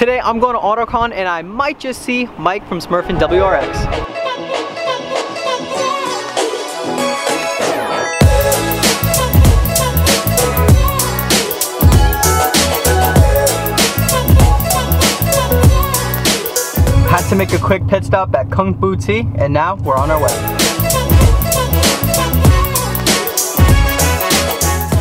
Today I'm going to AutoCon and I might just see Mike from Smurfin WRX. Had to make a quick pit stop at Kung Fu Tea and now we're on our way.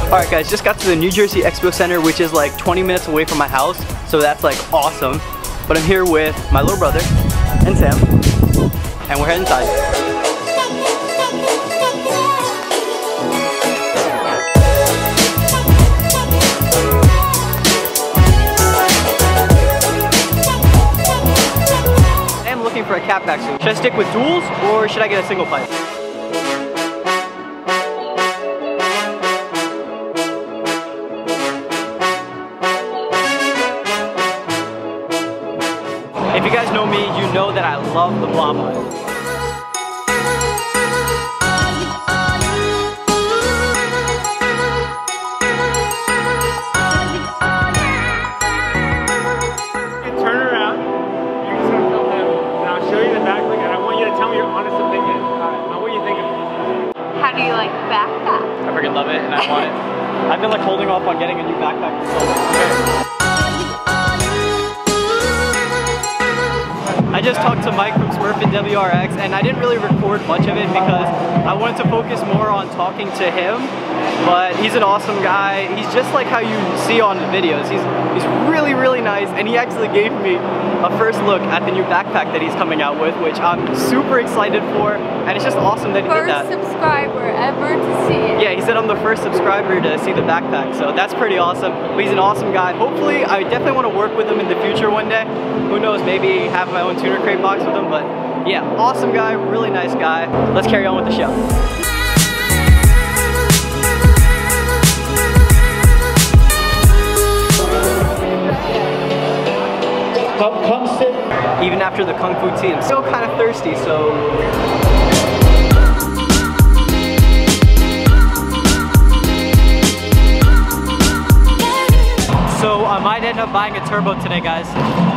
Alright guys, just got to the New Jersey Expo Center which is like 20 minutes away from my house so that's like awesome. But I'm here with my little brother and Sam and we're heading inside. For a cap soon. Should I stick with duals or should I get a single pipe? If you guys know me, you know that I love the Blama. turn around. You're just gonna film him, and I'll show you the backlight, and I want you to tell me your honest opinion on what you think. How do you like backpack? I freaking love it and I want it. I've been like holding off on getting a new backpack for so long. Just talked to Mike from WRX and I didn't really record much of it because I wanted to focus more on talking to him. But he's an awesome guy. He's just like how you see on the videos. He's he's really really nice and he actually gave me a first look at the new backpack that he's coming out with, which I'm super excited for. And it's just awesome that he First did that. subscriber ever to see it. Yeah, he said I'm the first subscriber to see the backpack, so that's pretty awesome. But he's an awesome guy. Hopefully, I definitely want to work with him in the future one day. Who knows, maybe have my own tuner crate box with him, but yeah, awesome guy, really nice guy. Let's carry on with the show. Come, come sit. Even after the Kung Fu tea, I'm still kind of thirsty, so So I might end up buying a turbo today, guys.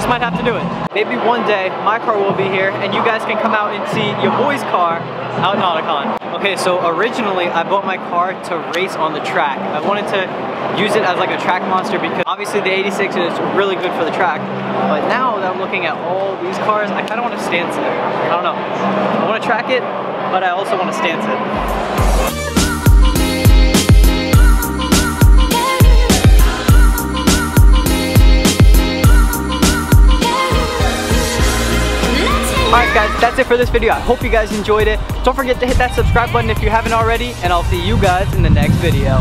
Just might have to do it. Maybe one day my car will be here and you guys can come out and see your boy's car out in AutoCon. Okay, so originally I bought my car to race on the track. I wanted to use it as like a track monster because obviously the 86 is really good for the track. But now that I'm looking at all these cars, I kind of want to stance it. I don't know. I want to track it, but I also want to stance it. Alright guys, that's it for this video. I hope you guys enjoyed it. Don't forget to hit that subscribe button if you haven't already, and I'll see you guys in the next video.